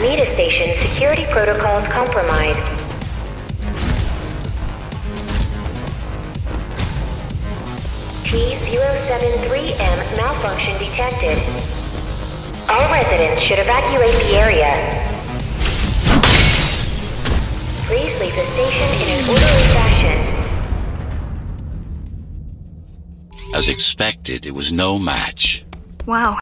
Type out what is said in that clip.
Meta Station security protocols compromised. T073M malfunction detected. All residents should evacuate the area. Please leave the station in an orderly fashion. As expected, it was no match. Wow.